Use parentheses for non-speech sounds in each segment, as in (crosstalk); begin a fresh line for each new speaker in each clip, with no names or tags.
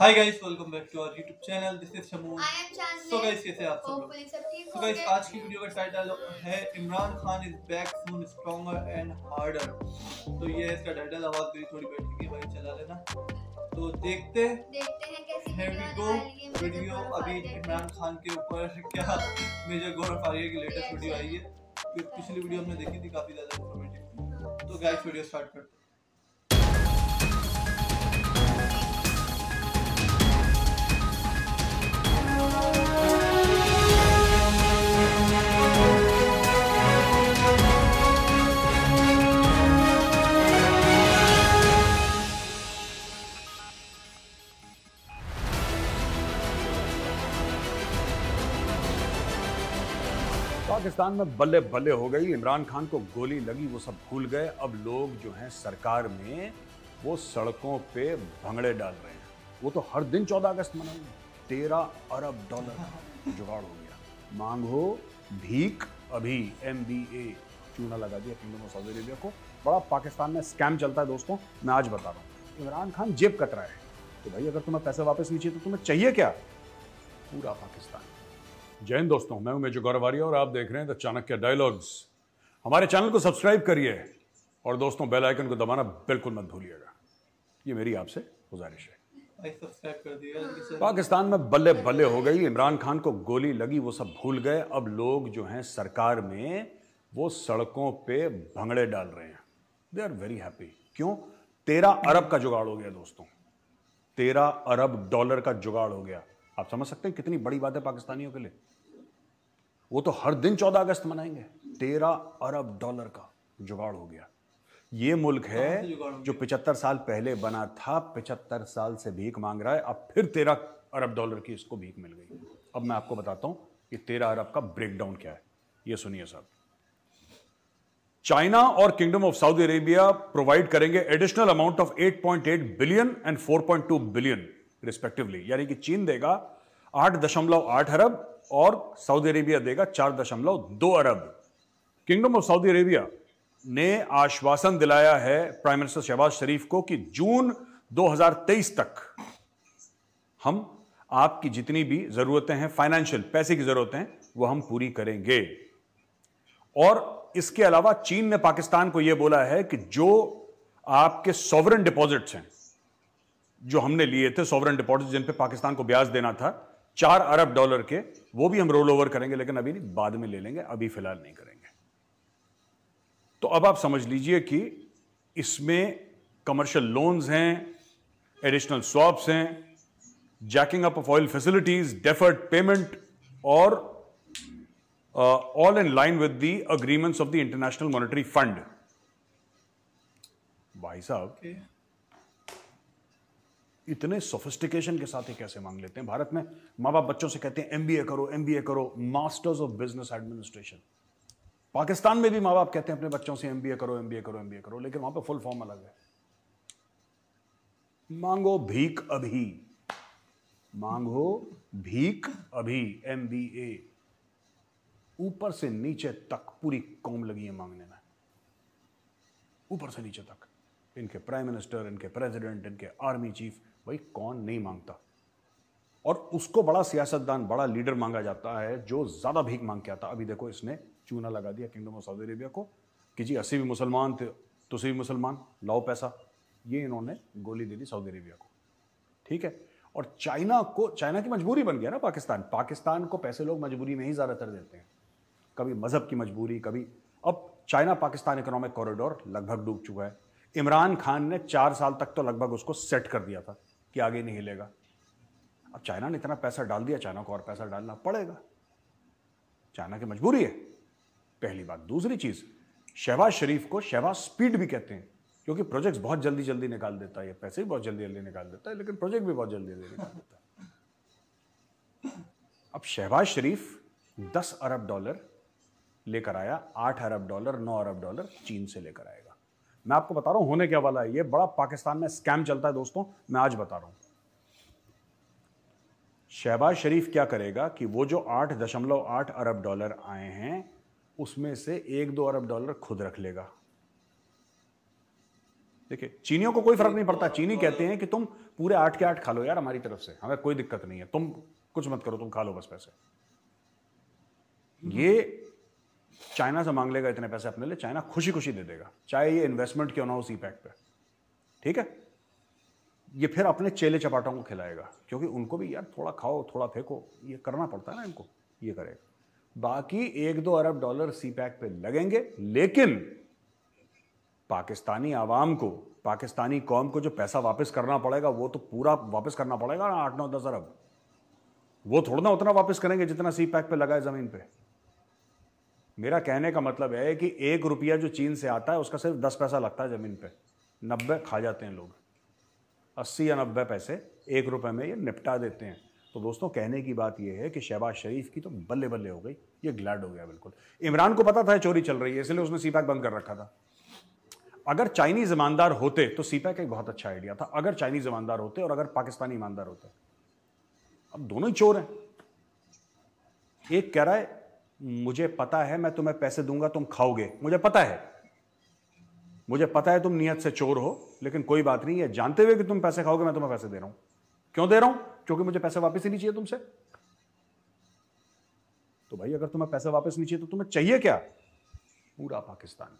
Hi guys welcome back to our YouTube channel this is
Chandni.
So guys कैसे आप सब लोग? तो गाइस आज की वीडियो का टाइटल है Imran Khan is back soon stronger and harder तो ये है इसका टाइटल आवाज़ मेरी थोड़ी बैठ गई भाई चला लेना। तो देखते
देखते हैं कैसी
हैं
वीडियो
वीडियो
है।
अभी इमरान खान के ऊपर क्या मेजर गौर फारिया की लेटेस्ट वीडियो आई है। पिछली वीडियो हमने देखी थी काफ़ी ज़्यादा इंफॉर्मेटिव तो गाइस वीडियो स्टार्ट करते हैं।
पाकिस्तान में बल्ले बल्ले हो गई। इमरान खान को गोली लगी, वो सब भूल गए। अब लोग जो हैं सरकार में, वो सड़कों पे भंगड़े डाल रहे हैं। वो तो हर दिन चौदह अगस्त मनाएँगे। तेरह अरब डॉलर का जुगाड़ हो गया। मांगो भीख, अभी एम बी ए चूना लगा दिया किंगडम ऑफ़ सऊदी अरेबिया को। बड़ा पाकिस्तान में स्कैम चलता है दोस्तों, मैं आज बता रहा हूँ। इमरान खान जेब कत रहा है। तो भाई, अगर तुम्हें पैसे वापस नहीं चाहिए तो तुम्हें चाहिए क्या? पूरा पाकिस्तान। जय हिंद दोस्तों मैं हूँ मेजर गौरवारिया और आप देख रहे हैं द चाणक्य डायलॉग्स हमारे चैनल को सब्सक्राइब करिए और दोस्तों बेल आइकन को दबाना बिल्कुल मत भूलिएगा। ये मेरी आपसे गुजारिश है। पाकिस्तान में बल्ले बल्ले हो गई इमरान खान को गोली लगी वो सब भूल गए। अब लोग जो हैं सरकार में वो सड़कों पे भंगड़े डाल रहे हैं। दे आर वेरी हैप्पी क्यों? तेरह अरब का जुगाड़ हो गया दोस्तों। तेरह अरब डॉलर का जुगाड़ हो गया। आप समझ सकते हैं कितनी बड़ी बात है पाकिस्तानियों के लिए। वो तो हर दिन चौदह अगस्त मनाएँगे। तेरह अरब डॉलर का जुगाड़ हो गया। ये मुल्क
हो
है जो पिछहत्तर साल पहले बना था पिछहत्तर साल से भीख मांग रहा है। अब फिर तेरह अरब डॉलर की इसको भीख मिल गई। अब मैं आपको बताता हूँ कि तेरह अरब का ब्रेकडाउन क्या है। ये सुनिए साहब। चाइना और kingdom of Saudi Arabia provide करेंगे additional amount of 8.8 billion and 4.2 billion respectively यानी कि चीन देगा 8.8 अरब और सऊदी अरेबिया देगा 4.2 अरब। किंगडम ऑफ़ सऊदी अरेबिया ने आश्वासन दिलाया है प्राइम मिनिस्टर शहबाज शरीफ को कि जून 2023 तक हम आपकी जितनी भी जरूरतें हैं फाइनेंशियल पैसे की जरूरतें हैं, वो हम पूरी करेंगे। और इसके अलावा चीन ने पाकिस्तान को यह बोला है कि जो आपके सॉवरन डिपॉजिट्स हैं, जो हमने लिए थे सॉवरन डिपॉजिट जिन पे पाकिस्तान को ब्याज देना था चार अरब डॉलर के, वो भी हम रोल ओवर करेंगे, लेकिन अभी नहीं, बाद में ले लेंगे, अभी फ़िलहाल नहीं करेंगे। तो अब आप समझ लीजिए कि इसमें कमर्शियल लोन्स हैं एडिशनल स्वॉप्स हैं jacking up of oil facilities deferred payment और all in line with the agreements of the International Monetary Fund भाई साहब इतने सोफिस्टिकेशन के साथ ये कैसे मांग लेते हैं? भारत में माँ बाप बच्चों से कहते हैं एमबीए करो एमबीए करो masters of business administration Pakistan में भी माँ बाप कहते हैं अपने बच्चों से एमबीए करो एमबीए करो एमबीए करो, लेकिन वहाँ पे फुल फॉर्म अलग है। मांगो भीख अभी। मांगो भीख अभी एमबीए ऊपर से नीचे तक पूरी कौम लगी है मांगने में। ऊपर से नीचे तक। इनके प्राइम मिनिस्टर इनके प्रेसिडेंट इनके आर्मी चीफ भाई कौन नहीं माँगता? और उसको बड़ा सियासतदान, बड़ा लीडर मांगा जाता है जो ज़्यादा भीख मांग के आता अभी देखो इसने चूना लगा दिया किंगडम ऑफ़ सऊदी अरेबिया को कि जी, अस्सी भी मुसलमान थे तुसी भी मुसलमान, लाओ पैसा। ये इन्होंने गोली दे दी सऊदी अरेबिया को। ठीक है? और चाइना को, चाइना की मजबूरी बन गया ना पाकिस्तान। पाकिस्तान को पैसे लोग मजबूरी में ही ज़्यादातर देते हैं। कभी मज़हब की मजबूरी, कभी। अब चाइना पाकिस्तान इकोनॉमिक कॉरिडोर लगभग डूब चुका है। इमरान खान ने चार साल तक तो लगभग उसको सेट कर दिया था कि आगे नहीं हिलेगा। अब चाइना ने इतना पैसा डाल दिया, चाइना को और पैसा डालना पड़ेगा। चाइना की मजबूरी है। पहली बात। दूसरी चीज़, शहबाज शरीफ को शहबाज स्पीड भी कहते हैं, क्योंकि प्रोजेक्ट्स बहुत जल्दी जल्दी निकाल देता है पैसे भी बहुत जल्दी जल्दी निकाल देता है, लेकिन प्रोजेक्ट भी बहुत जल्दी जल्दी निकाल देता है। अब शहबाज शरीफ दस अरब डॉलर लेकर आया, आठ अरब डॉलर, नौ अरब डॉलर चीन से लेकर आएगा। मैं आपको बता रहा हूँ, होने क्या वाला है? ये बड़ा पाकिस्तान में स्कैम चलता है दोस्तों, मैं आज बता रहा हूँ। शहबाज शरीफ क्या करेगा कि वो जो आठ दशमलव आठ अरब डॉलर आए हैं, उसमें से एक दो अरब डॉलर खुद रख लेगा। देखिए, चीनियों को कोई फ़र्क नहीं पड़ता। चीनी कहते हैं कि तुम पूरे आठ के आठ खा लो यार हमारी तरफ़ से। हमें कोई दिक्कत नहीं है। तुम कुछ मत करो, तुम खा लो बस पैसे। ये चाइना से मांग लेगा इतने पैसे अपने लिए, चाइना खुशी खुशी दे देगा, चाहे ये इन्वेस्टमेंट क्यों ना हो सी पैक पे। ठीक है? ये फिर अपने चेले चपाटों को खिलाएगा, क्योंकि उनको भी यार थोड़ा खाओ, थोड़ा फेंको, ये करना पड़ता है ना इनको, ये करेगा बाकी एक दो अरब डॉलर सी पैक पे लगेंगे, लेकिन पाकिस्तानी आवाम को, पाकिस्तानी कौम को जो पैसा वापस करना पड़ेगा, वो तो पूरा वापस करना पड़ेगा ना आठ, नौ, दस अरब। वो थोड़ा ना उतना वापस करेंगे जितना सी पैक पे लगा है ज़मीन पे। मेरा कहने का मतलब है कि एक रुपया जो चीन से आता है, उसका सिर्फ़ दस पैसा लगता है ज़मीन पे। नब्बे खा जाते हैं लोग। अस्सी या नब्बे पैसे एक रुपए में ये निपटा देते हैं। तो दोस्तों, कहने की बात यह है कि शहबाज शरीफ की तो बल्ले बल्ले हो गई। ये ग्लैड हो गया बिल्कुल। इमरान को पता था चोरी चल रही है, इसलिए उसने सीपैक बंद कर रखा था। अगर चाइनीज़ ईमानदार होते तो सीपैक एक बहुत अच्छा आइडिया था। अगर चाइनीज़ ईमानदार होते और अगर पाकिस्तानी ईमानदार होते। अब दोनों ही चोर हैं। एक कह रहा है मुझे पता है, मैं तुम्हें पैसे दूँगा, तुम खाओगे। मुझे पता है। मुझे पता है तुम नियत से चोर हो, लेकिन कोई बात नहीं है जानते हुए कि तुम पैसे खाओगे, मैं तुम्हें पैसे दे रहा हूँ। क्यों दे रहा हूँ? क्योंकि मुझे पैसे वापस ही नहीं चाहिए तुमसे। तो भाई, अगर तुम्हें पैसे वापस नहीं चाहिए तो तुम्हें चाहिए क्या? पूरा पाकिस्तान।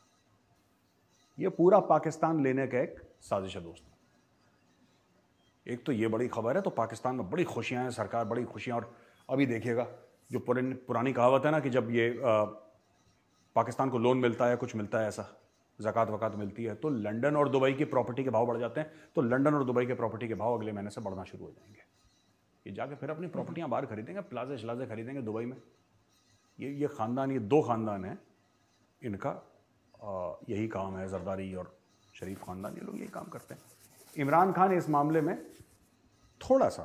ये पूरा पाकिस्तान लेने का एक साजिश है, दोस्तों। एक तो ये बड़ी खबर है तो पाकिस्तान में बड़ी खुशियाँ हैं, सरकार बड़ी खुशियाँ, और अभी देखिएगा जो पुरानी पुरानी कहावत है ना कि जब ये आ, पाकिस्तान को लोन मिलता है कुछ मिलता है ऐसा जक़ात वक़ात मिलती है तो लंदन और दुबई की प्रॉपर्टी के भाव बढ़ जाते हैं तो लंदन और दुबई के प्रॉपर्टी के भाव अगले महीने से बढ़ना शुरू हो जाएँगे। ये जाके फिर अपनी प्रॉपर्टियाँ बाहर खरीदेंगे प्लाजे शलाजे खरीदेंगे दुबई में। ये ये ख़ानदान ये दो ख़ानदान हैं इनका आ, यही काम है जरदारी और शरीफ ख़ानदान ये लोग यही काम करते हैं। इमरान खान इस मामले में थोड़ा सा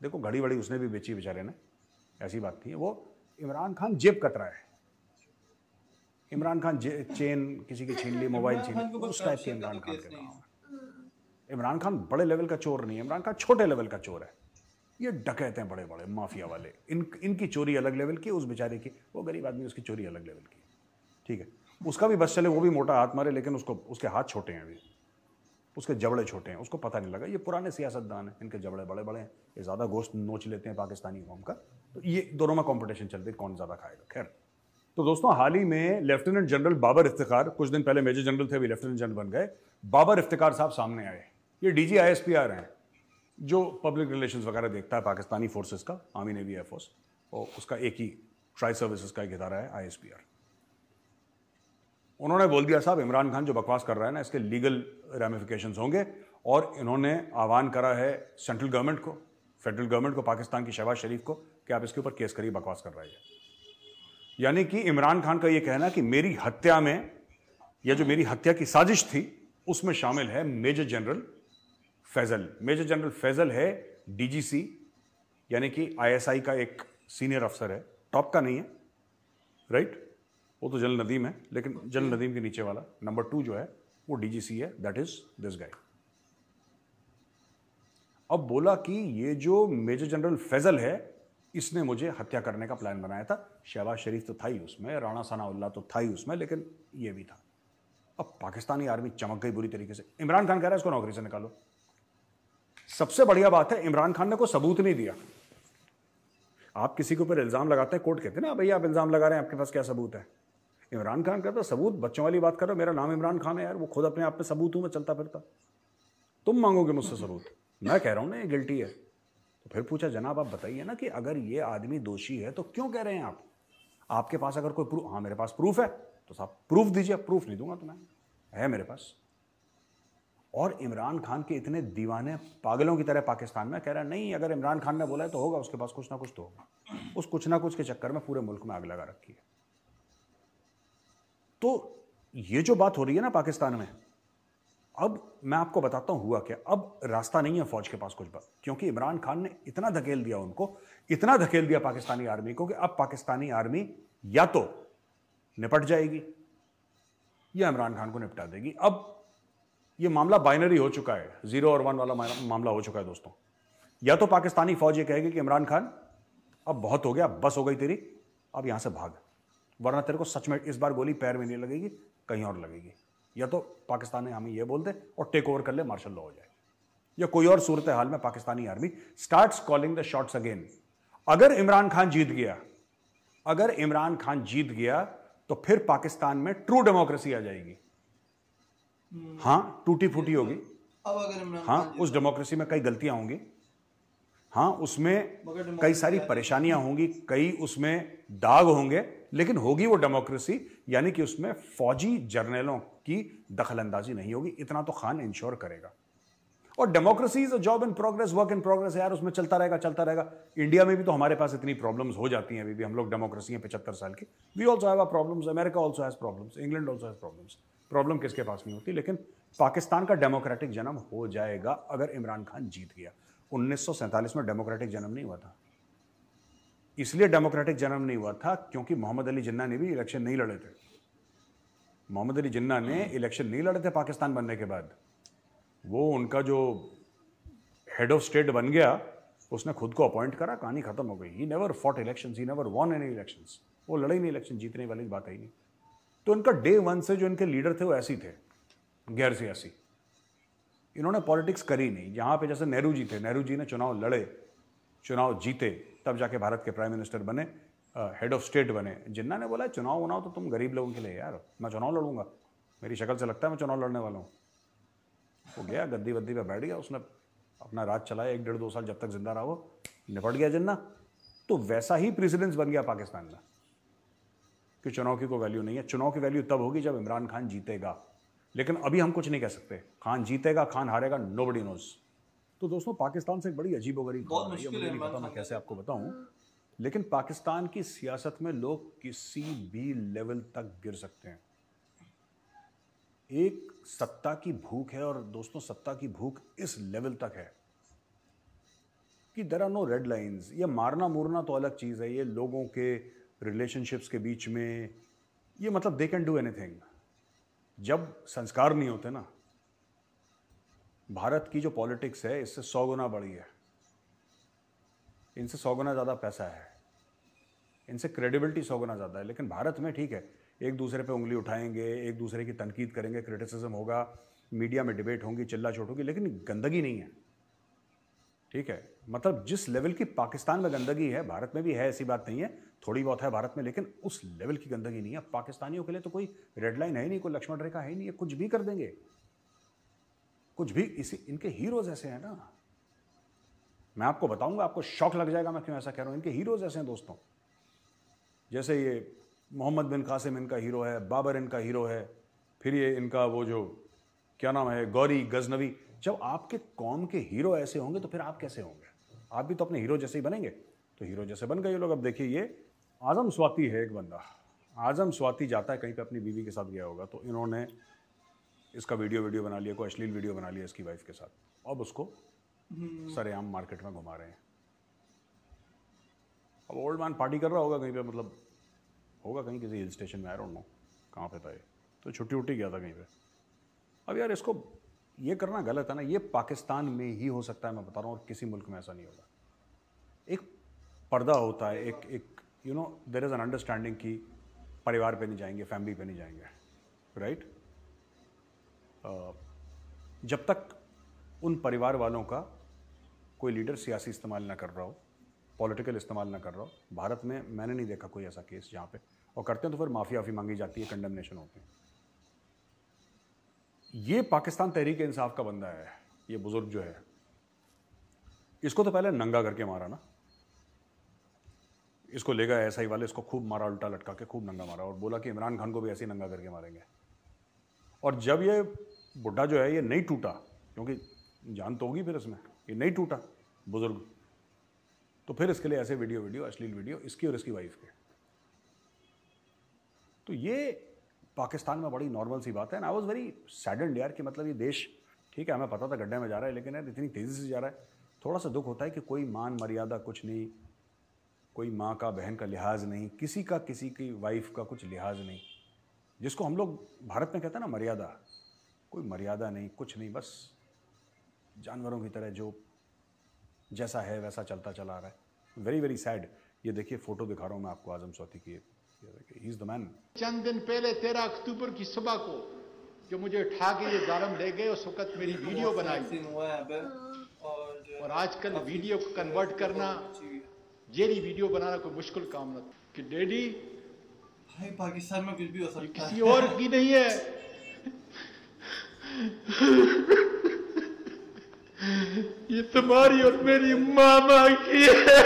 देखो घड़ी वड़ी उसने भी बेची बेचारे ने ऐसी बात थी वो इमरान खान जेब कट रहा है। इमरान खान चेन किसी की छीन ली मोबाइल छीन ली उस टाइप के इमरान खान के काम इमरान खान बड़े लेवल का चोर नहीं है। इमरान खान छोटे लेवल का चोर है। ये डकैते हैं बड़े बड़े माफिया वाले। इन इनकी चोरी अलग लेवल की उस बेचारे की। वो गरीब आदमी उसकी चोरी अलग लेवल की। ठीक है। उसका भी बस चले वो भी मोटा हाथ मारे लेकिन उसको उसके हाथ छोटे हैं अभी। उसके जबड़े छोटे हैं, उसको पता नहीं लगा। ये पुराने सियासतदान हैं, इनके जबड़े बड़े बड़े हैं। ये ज़्यादा गोश्त नोच लेते हैं पाकिस्तानी कौम का। तो ये दोनों में कॉम्पिटिशन चलती है, कौन ज़्यादा खाएगा, खैर। तो दोस्तों, हाल ही में लेफ्टिनेंट जनरल बाबर इफ्तार कुछ दिन पहले मेजर जनरल थे, अभी लेफ्टिनेंट जनरल बन गए। बाबर इफ्तार साहब सामने आए। ये D G I S P R हैं, जो पब्लिक रिलेशंस वगैरह देखता है पाकिस्तानी फोर्सेस का आर्मी नेवी एयरफोर्स और उसका एक ही ट्राई सर्विसेज़ का एक इदारा है आईएसपीआर उन्होंने बोल दिया, साहब, इमरान खान जो बकवास कर रहा है ना, इसके लीगल रेमिफिकेशंस होंगे और इन्होंने आह्वान करा है सेंट्रल गवर्नमेंट को, फेडरल गवर्नमेंट को, पाकिस्तान की शहबाज शरीफ को, कि आप इसके ऊपर केस करिए, बकवास कर रही है। यानी कि इमरान खान का यह कहना कि मेरी हत्या में, या जो मेरी हत्या की साजिश थी, उसमें शामिल है major general Faisal. Major general Faisal है डीजीसी यानी कि आईएसआई का एक सीनियर अफसर है। टॉप का नहीं है राइट वो तो जल नदीम है लेकिन जल नदीम के नीचे वाला नंबर टू जो है वो डीजीसी है दैट इज़ दिस गाय अब बोला कि ये जो मेजर जनरल फैजल है इसने मुझे हत्या करने का प्लान बनाया था। शहबाज शरीफ तो था ही उसमें राणा सनाउल्ला तो था ही उसमें लेकिन ये भी था। अब पाकिस्तानी आर्मी चमक गई बुरी तरीके से। इमरान खान कह रहा है इसको नौकरी से निकालो। सबसे बढ़िया बात है इमरान खान ने कोई सबूत नहीं दिया। आप किसी के ऊपर इल्ज़ाम लगाते हैं कोर्ट कहते हैं ना भैया आप इल्ज़ाम लगा रहे हैं आपके पास क्या सबूत है? इमरान खान कहता, सबूत, बच्चों वाली बात कर रहे हो मेरा नाम इमरान खान है यार, वो खुद अपने आप में सबूत हूँ मैं चलता फिरता। तुम मांगोगे मुझसे सबूत? मैं कह रहा हूँ ना, ये गिल्टी है। तो फिर पूछा, जनाब, आप बताइए ना कि अगर ये आदमी दोषी है तो क्यों कह रहे हैं आप? आपके पास अगर कोई प्रूफ हाँ मेरे पास प्रूफ है तो साहब, प्रूफ दीजिए प्रूफ नहीं दूँगा तुम्हें है मेरे पास। और इमरान खान के इतने दीवाने पागलों की तरह पाकिस्तान में कह रहा है, नहीं, अगर इमरान खान ने बोला है तो होगा, उसके पास कुछ ना कुछ तो होगा। उस कुछ ना कुछ के चक्कर में पूरे मुल्क में आग लगा रखी है। तो ये जो बात हो रही है ना पाकिस्तान में, अब मैं आपको बताता हूँ हुआ क्या। अब रास्ता नहीं है फौज के पास कुछ बात क्योंकि इमरान खान ने इतना धकेल दिया उनको, इतना धकेल दिया पाकिस्तानी आर्मी को कि अब पाकिस्तानी आर्मी या तो निपट जाएगी या इमरान खान को निपटा देगी। अब ये मामला बाइनरी हो चुका है, ज़ीरो और वन वाला मामला हो चुका है दोस्तों। या तो पाकिस्तानी फौज ये कहेगी कि इमरान खान, अब बहुत हो गया, बस हो गई तेरी, अब यहाँ से भाग। वरना तेरे को सच में इस बार गोली पैर में नहीं लगेगी कहीं और लगेगी। या तो पाकिस्तान में हमें यह बोल दे और टेक ओवर कर ले मार्शल लॉ हो जाए। या कोई और सूरत हाल में Pakistani army start calling the shots again अगर इमरान खान जीत गया अगर इमरान खान जीत गया तो फिर पाकिस्तान में ट्रू डेमोक्रेसी आ जाएगी। हाँ टूटी फूटी होगी।
अब अगर
हाँ उस डेमोक्रेसी में कई गलतियाँ होंगी। हाँ उसमें कई सारी परेशानियाँ होंगी कई उसमें दाग होंगे। लेकिन होगी वो डेमोक्रेसी, यानी कि उसमें फौजी जर्नलों की दखलंदाजी नहीं होगी, इतना तो खान इंश्योर करेगा। और democracy is a job in progress work in progress यार उसमें चलता रहेगा चलता रहेगा। इंडिया में भी तो हमारे पास इतनी प्रॉब्लम्स हो जाती हैं, अभी भी हम लोग डेमोक्रेसी हैं पचहत्तर साल की। We also have problems America also has problems England also has problems problem किसके पास नहीं होती, लेकिन पाकिस्तान का डेमोक्रेटिक जन्म हो जाएगा अगर इमरान खान जीत गया। उन्नीस सौ सैंतालीस में डेमोक्रेटिक जन्म नहीं हुआ था। इसलिए डेमोक्रेटिक जन्म नहीं हुआ था, क्योंकि मोहम्मद अली जिन्ना ने भी इलेक्शन नहीं लड़े थे। मोहम्मद अली जिन्ना ने इलेक्शन नहीं लड़े थे पाकिस्तान बनने के बाद। वो उनका जो हेड ऑफ़ स्टेट बन गया, उसने खुद को अपॉइंट करा, कहानी खत्म हो गई। He never fought election he never won any election वो लड़े नहीं इलेक्शन जीतने वाली बात आई नहीं। तो इनका डे वन से जो इनके लीडर थे, वो ऐसे थे, गैर सियासी। इन्होंने पॉलिटिक्स करी नहीं। जहाँ पे जैसे नेहरू जी थे, नेहरू जी ने चुनाव लड़े, चुनाव जीते तब जाके भारत के प्राइम मिनिस्टर बने हेड ऑफ़ स्टेट बने। जिन्ना ने बोला, चुनाव उनाव तो तुम गरीब लोगों के लिए यार, मैं चुनाव लड़ूँगा। मेरी शक्ल से लगता है मैं चुनाव लड़ने वाला हूँ। वो गया, गद्दी वद्दी पर बैठ गया, उसने अपना राज चलाया, एक डेढ़ दो साल जब तक ज़िंदा रहा वो, निपट गया जिन्ना। तो वैसा ही प्रेसिडेंस बन गया पाकिस्तान में कि चुनाव की कोई वैल्यू नहीं है। चुनाव की वैल्यू तब होगी जब इमरान खान जीतेगा। लेकिन अभी हम कुछ नहीं कह सकते। खान जीतेगा, खान हारेगा नो बडी नोज़ तो दोस्तों पाकिस्तान से एक बड़ी अजीब गरीब
बहुत
है
मुश्किल है
पता मैं कैसे आपको बताऊँ लेकिन पाकिस्तान की सियासत में लोग किसी भी लेवल तक गिर सकते हैं। एक सत्ता की भूख है और दोस्तों सत्ता की भूख इस लेवल तक है कि there are no red lines ये मारना मुरना तो अलग चीज़ है ये लोगों के रिलेशनशिप्स के बीच में ये मतलब दे कैन डू एनीथिंग जब संस्कार नहीं होते ना भारत की जो पॉलिटिक्स है, इससे सौ गुना बड़ी है। इनसे सौ गुना ज़्यादा पैसा है। इनसे क्रेडिबिलिटी सौ गुना ज़्यादा है। लेकिन भारत में ठीक है, एक दूसरे पे उंगली उठाएँगे, एक दूसरे की तनकीद करेंगे क्रिटिसिज्म होगा मीडिया में डिबेट होंगी, चिल्ला चोट होगी, लेकिन गंदगी नहीं है। ठीक है मतलब जिस लेवल की पाकिस्तान में गंदगी है, भारत में भी है, ऐसी बात नहीं है, थोड़ी बहुत है भारत में, लेकिन उस लेवल की गंदगी नहीं है। पाकिस्तानियों के लिए तो कोई रेड लाइन है ही नहीं, कोई लक्ष्मण रेखा है ही नहीं है कुछ भी कर देंगे। कुछ भी इसी, इनके हीरोज ऐसे हैं ना। मैं आपको बताऊँगा, आपको शौक लग जाएगा मैं क्यों ऐसा कह रहा हूँ। इनके हीरोज ऐसे हैं दोस्तों। जैसे ये मोहम्मद बिन कासिम इनका हीरो है, बाबर इनका हीरो है, फिर ये इनका वो जो, क्या नाम है, गौरी गजनवी। जब आपके कौम के हीरो ऐसे होंगे तो फिर आप कैसे होंगे? आप भी तो अपने हीरो जैसे ही बनेंगे। तो हीरो जैसे बन गए ये लोग। अब देखिए ये आज़म स्वाति है एक बंदा। आज़म स्वाति जाता है कहीं पे अपनी बीवी के साथ गया होगा। तो इन्होंने इसका वीडियो वीडियो बना लिया कोई अश्लील वीडियो बना लिया इसकी वाइफ के साथ। अब उसको सरेआम मार्केट में घुमा रहे हैं। अब ओल्ड मैन पार्टी कर रहा होगा कहीं पे मतलब होगा कहीं किसी हिल स्टेशन में आई डोंट नो कहाँ पे था ये। तो छुट्टी उट्टी गया था कहीं पे। अब यार इसको ये करना गलत है ना ये पाकिस्तान में ही हो सकता है मैं बता रहा हूँ और किसी मुल्क में ऐसा नहीं होगा। एक पर्दा होता है एक एक you know there is an understanding कि परिवार पे नहीं जाएँगे फैमिली पे नहीं जाएँगे राइट जब तक उन परिवार वालों का कोई लीडर सियासी इस्तेमाल ना कर रहा हो, पॉलिटिकल इस्तेमाल ना कर रहा हो, भारत में मैंने नहीं देखा कोई ऐसा केस जहाँ पे, और करते हैं तो फिर माफ़ी वाफ़ी मांगी जाती है कंडमनेशन होते हैं। ये पाकिस्तान तहरीक इंसाफ का बंदा है, ये बुज़ुर्ग जो है। इसको तो पहले नंगा करके मारा ना। इसको ले ऐसा ही वाले, इसको खूब मारा, उल्टा लटका के खूब नंगा मारा, और बोला कि इमरान खान को भी ऐसे ही नंगा करके मारेंगे। और जब ये बुढ़ा जो है ये नहीं टूटा, क्योंकि जान तो होगी फिर इसमें, ये नहीं टूटा, बुज़ुर्ग। तो फिर इसके लिए ऐसे वीडियो वीडियो, अश्लील वीडियो, इसकी और इसकी वाइफ के। तो ये पाकिस्तान में बड़ी नॉर्मल सी बात है। आई वॉज़ वेरी सैडेंड यार कि मतलब ये देश, ठीक है, हमें पता था गड्ढे में जा रहा है, लेकिन यार इतनी तेज़ी से जा रहा है। थोड़ा सा दुख होता है कि कोई मान मर्यादा कुछ नहीं, कोई माँ का, बहन का लिहाज नहीं, किसी का, किसी की वाइफ का कुछ लिहाज नहीं, जिसको हम लोग भारत में कहते हैं ना मर्यादा। कोई मर्यादा नहीं कुछ नहीं बस जानवरों की तरह जो जैसा है वैसा चलता चला आ रहा है। वेरी वेरी सैड ये देखिए फ़ोटो दिखा रहा हूँ मैं आपको आज़म सौती की। ही इज़ द मैन
चंद दिन पहले तेरह अक्टूबर की सुबह को जो मुझे उठा के ये जालम ले गए उस वक्त मेरी वीडियो बनाई।
है और
आजकल वीडियो को कन्वर्ट करना। जेरी वीडियो बनाना कोई मुश्किल काम न कि डैडी
भाई पाकिस्तान में कुछ भी हो सकता है।
किसी और की नहीं है। ये तुम्हारी और मेरी मामा की है।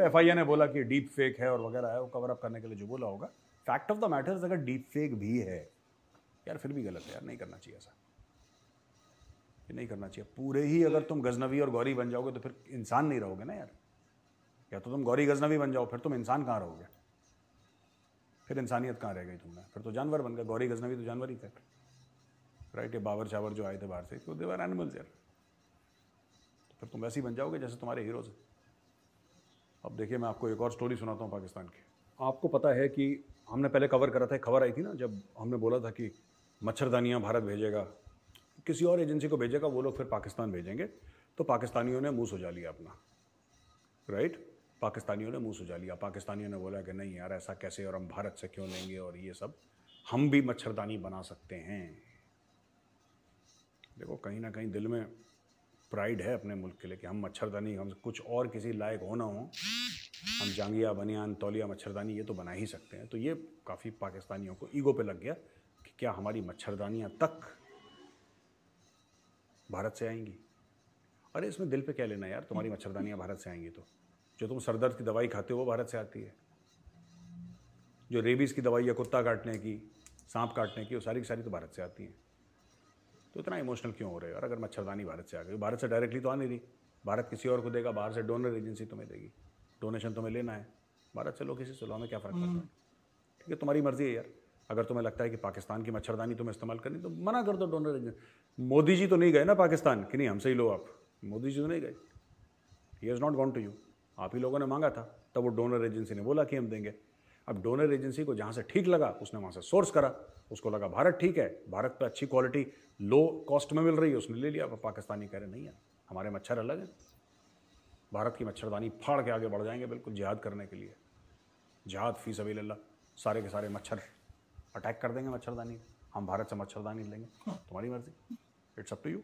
एफ़ ने बोला कि डीप फेक है और वगैरह है, वो कवर अप करने के लिए जो बोला होगा। फैक्ट ऑफ़ द मैटर अगर डीप फेक भी है, यार फिर भी गलत है यार, नहीं करना चाहिए ऐसा। ये नहीं करना चाहिए। पूरे ही अगर तुम गजनवी और गौरी बन जाओगे तो फिर इंसान नहीं रहोगे ना यार। या तो तुम गौरी गजनवी बन जाओ, फिर तुम इंसान कहाँ रहोगे? फिर इंसानियत कहाँ रह गई तुमने फिर तो जानवर बन गए, गौरी गजनवी तो जानवर ही थे। राइट ये बाबर चावर जो आए थे बाहर से तो देवर एनिमल्स यार। तो फिर तुम वैसे ही बन जाओगे जैसे तुम्हारे हीरोज हैं। अब देखिए, मैं आपको एक और स्टोरी सुनाता हूँ पाकिस्तान की। आपको पता है कि हमने पहले कवर करा था खबर आई थी ना, जब हमने बोला था कि मच्छरदानियाँ भारत भेजेगा, किसी और एजेंसी को भेजेगा, वो लोग फिर पाकिस्तान भेजेंगे तो पाकिस्तानियों ने मुँह सुझा लिया अपना। राइट पाकिस्तानियों ने मुँह सुझा लिया। पाकिस्तानियों ने बोला कि नहीं यार, ऐसा कैसे और हम भारत से क्यों लेंगे और ये सब? हम भी मच्छरदानी बना सकते हैं। देखो, कहीं ना कहीं दिल में प्राइड है अपने मुल्क के लिए कि हम मच्छरदानी, हम कुछ और किसी लायक हो ना हो, हम जांगिया, बनियान, तौलिया, मच्छरदानी, ये तो बना ही सकते हैं। तो ये काफ़ी पाकिस्तानियों को ईगो पे लग गया कि क्या हमारी मच्छरदानियाँ तक भारत से आएँगी। अरे, इसमें दिल पे क्या लेना यार? तुम्हारी मच्छरदानियाँ भारत से आएँगी तो। जो तुम सरदर्द की दवाई खाते हो वो भारत से आती है। जो रेबीज़ की दवाई या कुत्ता काटने की सांप काटने की वो सारी की सारी तो भारत से आती हैं। तो इतना इमोशनल क्यों हो रहे हो? और अगर मच्छरदानी भारत से आ गई भारत से डायरेक्टली तो आ नहीं रही। भारत किसी और को देगा बाहर से डोनर एजेंसी तुम्हें देगी। डोनेशन तुम्हें लेना है। भारत से लो किसी से लो हमें क्या फ़र्क पड़ता है? ठीक है तुम्हारी मर्ज़ी है यार। अगर तुम्हें लगता है कि पाकिस्तान की मच्छरदानी तुम्हें इस्तेमाल करनी तो मना कर दो डोनर एजेंसी मोदी जी तो नहीं गए ना पाकिस्तान? कि नहीं हमसे ही लो आप। मोदी जी तो नहीं गए। He has not gone to you आप ही लोगों ने मांगा था। तब वो डोनर एजेंसी ने बोला कि हम देंगे। अब डोनर एजेंसी को जहाँ से ठीक लगा, उसने वहाँ से सोर्स करा। उसको लगा, भारत ठीक है। भारत पे अच्छी क्वालिटी लो कॉस्ट में मिल रही है। उसने ले लिया। पर पाकिस्तानी कह रहे, नहीं है। हमारे मच्छर अलग हैं। भारत की मच्छरदानी फाड़ के आगे बढ़ जाएँगे बिल्कुल जिहाद करने के लिए। जिहाद फ़ी सभी अल्लाह सारे के सारे मच्छर अटैक कर देंगे मच्छरदानी हम भारत से मच्छरदानी लेंगे। तुम्हारी मर्ज़ी। It's up to you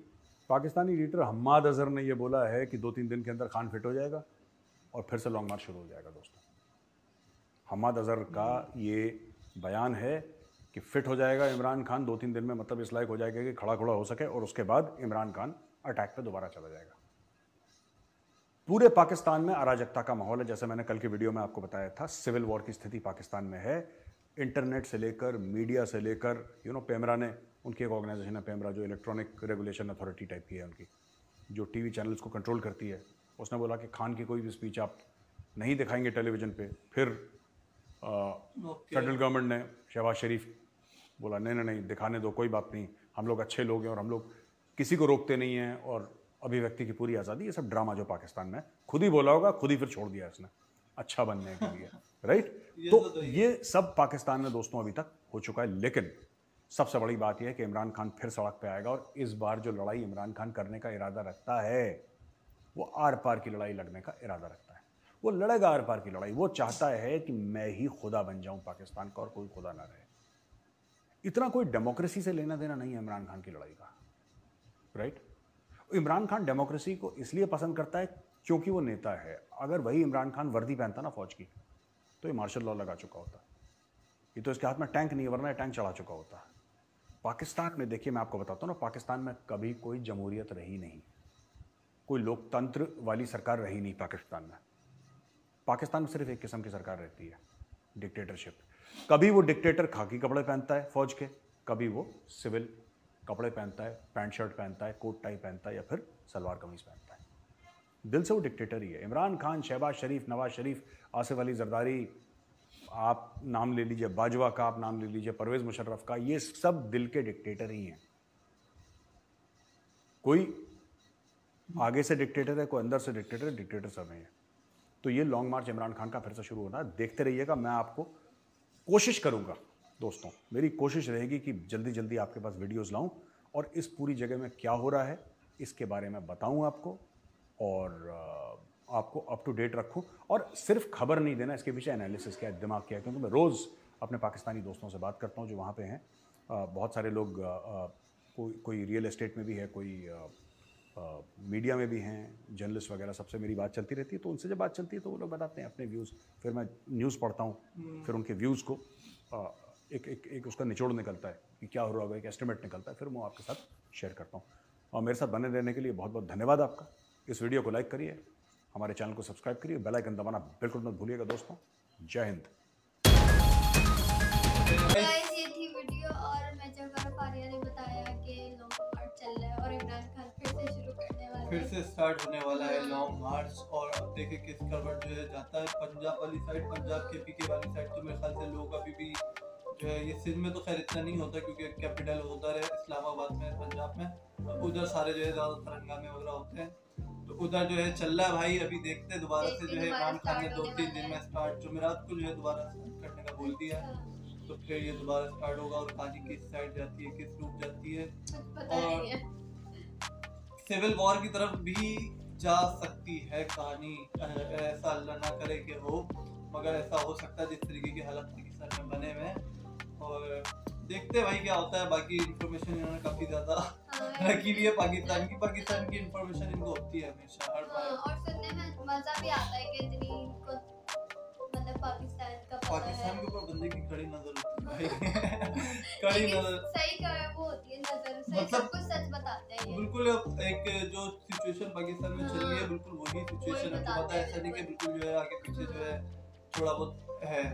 Pakistani leader Hammad Azhar ने यह बोला है कि दो तीन दिन के अंदर खान फिट हो जाएगा। और फिर से लॉन्ग मार्च शुरू हो जाएगा दोस्तों। हम्माद अजहर का ये बयान है कि फिट हो जाएगा इमरान खान दो तीन दिन में मतलब इस लायक हो जाएगा कि खड़ा खड़ा हो सके और उसके बाद इमरान खान अटैक पे दोबारा चला जाएगा। पूरे पाकिस्तान में अराजकता का माहौल है, जैसे मैंने कल की वीडियो में आपको बताया था सिविल वॉर की स्थिति पाकिस्तान में है। इंटरनेट से लेकर मीडिया से लेकर यू नो पेमरा ने, उनकी एक ऑर्गेनाइजेशन है पेमरा जो इलेक्ट्रॉनिक रेगुलेशन अथॉरिटी टाइप की है उनकी, जो टीवी चैनल्स को कंट्रोल करती है। उसने बोला कि खान की कोई भी स्पीच आप नहीं दिखाएँगे टेलीविज़न पे। फिर फेडरल गवर्नमेंट ने शहबाज शरीफ बोला नहीं नहीं नहीं दिखाने दो कोई बात नहीं। हम लोग अच्छे लोग हैं और हम लोग किसी को रोकते नहीं हैं और अभिव्यक्ति की पूरी आज़ादी ये सब ड्रामा जो पाकिस्तान में खुद ही बोला होगा खुद ही फिर छोड़ दिया इसने। अच्छा बनने के लिए (laughs) राइट
ये
तो
तो
ये सब पाकिस्तान में दोस्तों अभी तक हो चुका है। लेकिन सबसे बड़ी बात यह है कि इमरान खान फिर सड़क पे आएगा और इस बार जो लड़ाई इमरान खान करने का इरादा रखता है वो आर पार की लड़ाई लड़ने का इरादा रखता है। वो लड़ेगा आर पार की लड़ाई। वो चाहता है कि मैं ही खुदा बन जाऊँ पाकिस्तान का और कोई खुदा ना रहे। इतना कोई डेमोक्रेसी से लेना देना नहीं है इमरान खान की लड़ाई का। राइट इमरान खान डेमोक्रेसी को इसलिए पसंद करता है क्योंकि वो नेता है। अगर वही इमरान खान वर्दी पहनता ना फौज की तो ये मार्शल लॉ लगा चुका होता। ये तो इसके हाथ में टैंक नहीं वरना टैंक चढ़ा चुका होता। पाकिस्तान में, देखिए मैं आपको बताता हूँ ना, पाकिस्तान में कभी कोई जमहूरियत रही नहीं। कोई लोकतंत्र वाली सरकार रही नहीं पाकिस्तान में। पाकिस्तान में सिर्फ़ एक किस्म की सरकार रहती है डिक्टेटरशिप कभी वो डिक्टेटर खाकी कपड़े पहनता है फौज के, कभी वो सिविल कपड़े पहनता है पैंट शर्ट पहनता है कोट टाई पहनता है या फिर सलवार कमीज पहनता है। दिल से वो डिक्टेटर ही है। इमरान खान, शहबाज शरीफ, नवाज़ शरीफ, आसिफ अली जरदारी, आप नाम ले लीजिए बाजवा का, आप नाम ले लीजिए परवेज मुशर्रफ का, ये सब दिल के डिक्टेटर ही हैं। कोई आगे से डिक्टेटर है, कोई अंदर से डिक्टेटर है डिक्टेटर सब हैं। तो ये लॉन्ग मार्च इमरान खान का फिर से शुरू होना है। देखते रहिएगा, मैं आपको कोशिश करूँगा, दोस्तों, मेरी कोशिश रहेगी कि जल्दी जल्दी आपके पास वीडियोस लाऊं और इस पूरी जगह में क्या हो रहा है, इसके बारे में बताऊँ आपको और आपको अप टू डेट रखूँ। और सिर्फ़ खबर नहीं देना, इसके पीछे एनालिसिस क्या है, दिमाग क्या है, क्योंकि मैं रोज़ अपने पाकिस्तानी दोस्तों से बात करता हूँ जो वहाँ पे हैं। बहुत सारे लोग कोई कोई रियल एस्टेट में भी है, कोई मीडिया में भी हैं जर्नलिस्ट वगैरह सबसे मेरी बात चलती रहती है तो उनसे जब बात चलती है तो वो लोग बताते हैं अपने व्यूज़ फिर मैं न्यूज़ पढ़ता हूँ फिर उनके व्यूज़ को अ, एक एक एक उसका निचोड़ निकलता है कि क्या हो रहा होगा एक एस्टिमेट निकलता है फिर मैं आपके साथ शेयर करता हूँ। और मेरे साथ बने रहने के लिए बहुत बहुत धन्यवाद आपका। इस वीडियो को लाइक करिए हमारे चैनल को सब्सक्राइब करिए बेल आइकन दबाना बिल्कुल मत भूलिएगा दोस्तों। जय हिंद।
ये थी वीडियो और मैं फिर से
स्टार्ट होने वाला है लॉन्ग मार्च और अब देखे किस करवट जो है जाता है। पंजाब वाली साइड पंजाब के पीके वाली साइड तो मेरे ख्याल से लोग अभी भी जो है ये सिंध में तो खैर इतना नहीं होता क्योंकि कैपिटल उधर है इस्लामाबाद में पंजाब में। उधर सारे जो है ज़्यादातर हंगामे वगैरह होते हैं। तो उधर जो है चल रहा है भाई अभी देखते हैं दोबारा से जो है इमरान खान ने दो तीन दिन में स्टार्ट जुमेरात को जो है दोबारा करने का बोल दिया। है तो फिर ये दोबारा स्टार्ट होगा और कहानी किस साइड जाती है किस रूप जाती है।
है।
सिविल वॉर की तरफ़ भी जा सकती है कहानी। ऐसा अल्लाह ना करे कि हो मगर ऐसा हो सकता है जिस तरीके की हालत पाकिस्तान में बने हुए हैं। और देखते हैं भाई क्या होता है बाकी इन्फॉर्मेशन इन्होंने काफ़ी ज़्यादा
हाँ,
रखी हुई है पाकिस्तान की। पाकिस्तान की इन्फॉर्मेशन इनको होती है हमेशा हर
हाँ,
बार
और सुनने में मज़ा भी आता है कि इतनी इनको मतलब पाकिस्तान का
पाकिस्तान के ऊपर बंदे की कड़ी नज़र होती है। कड़ी नज़र
सही कर वो होती है नज़र
मतलब-
सब कुछ सच बताते हैं।
बिल्कुल एक जो सिचुएशन पाकिस्तान में चल रही है बिल्कुल वही सिचुएशन है। पता है ऐसा नहीं कि
बिल्कुल।
बिल्कुल जो है आगे पीछे जो है थोड़ा बहुत है।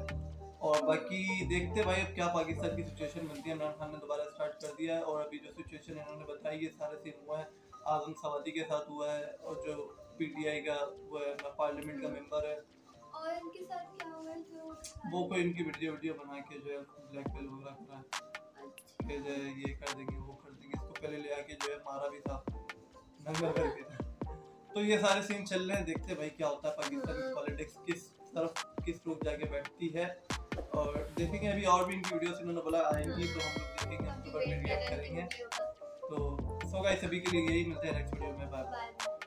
और बाकी देखते भाई अब क्या पाकिस्तान की सिचुएशन बनती है। इमरान खान ने दोबारा स्टार्ट कर दिया है और अभी जो सिचुएशन इन्होंने बताई ये सारे सीन हुआ है। आज़म सवादी के साथ हुआ है और जो पीटीआई का वो है पार्लियामेंट का मेंबर है।
और इनके साथ क्या हुआ है जो
वो कोई इनकी वीडियो वीडियो बना के जो है ब्लैकमेल वगैरह करा है।
अच्छा।
जो है ये कर देंगे वो कर देंगे। इसको पहले ले आके जो है मारा भी था। नंगा करके तो ये सारे सीन चल रहे हैं देखते भाई क्या होता है। पाकिस्तान की पॉलिटिक्स किस तरफ़ किस रुख जाके बैठती है। और देखेंगे अभी और भी इनकी वीडियोस इन्होंने बोला आएँगी तो हम लोग देखेंगे ऊपर
वेट
रिएक्ट करेंगे।
हैं।
तो सो गाइस सभी के लिए यही मिलते हैं नेक्स्ट वीडियो में। Bye
bye